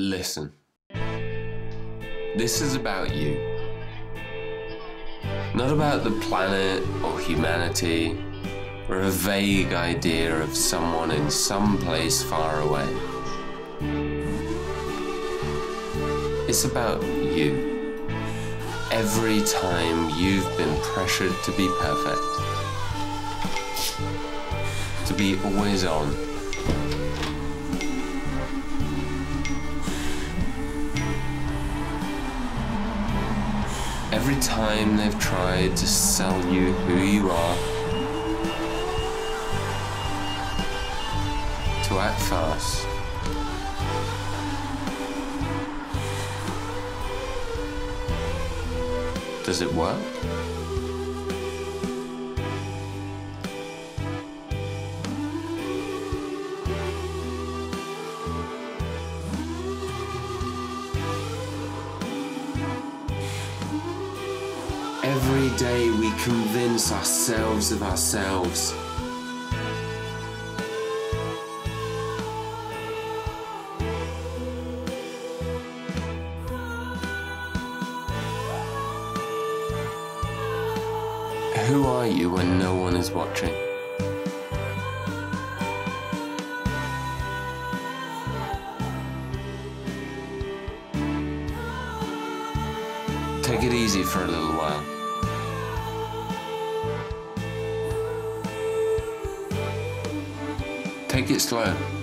Listen. This is about you. Not about the planet or humanity or a vague idea of someone in some place far away. It's about you. Every time you've been pressured to be perfect, to be always on. Every time they've tried to sell you who you are, to act fast. Does it work? Every day we convince ourselves of ourselves. Who are you when no one is watching? Take it easy for a little while. Take it slow.